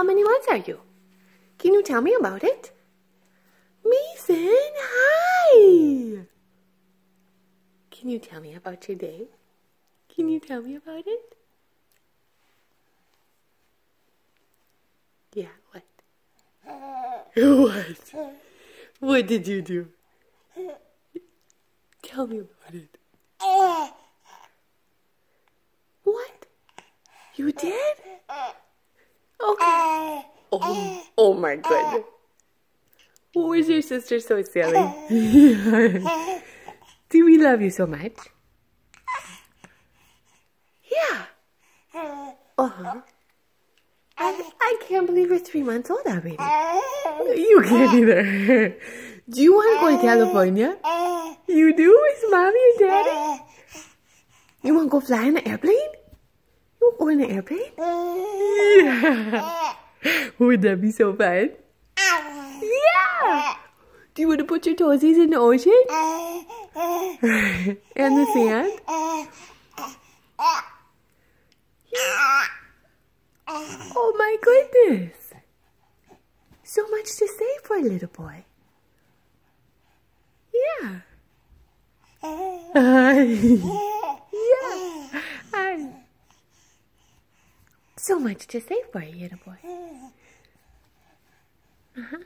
How many months are you? Can you tell me about it? Mason, hi! Can you tell me about your day? Can you tell me about it? Yeah, what? What? What did you do? Tell me about it. What? You did? Okay. Oh, eh, oh my eh. goodness. Was your sister so silly? Do we love you so much? Yeah. Uh-huh. I, I can't believe you're three months old already. Eh. You can't either. Do you want to go to California? You do? With mommy and daddy? You want to go fly in an airplane? You want to go in an airplane? Yeah. Would that be so fun? Yeah. Do you want to put your toesies in the ocean? and the sand? Oh my goodness. So much to say for a little boy. yeah. Hi. So much to say for you, little boy. Uh-huh.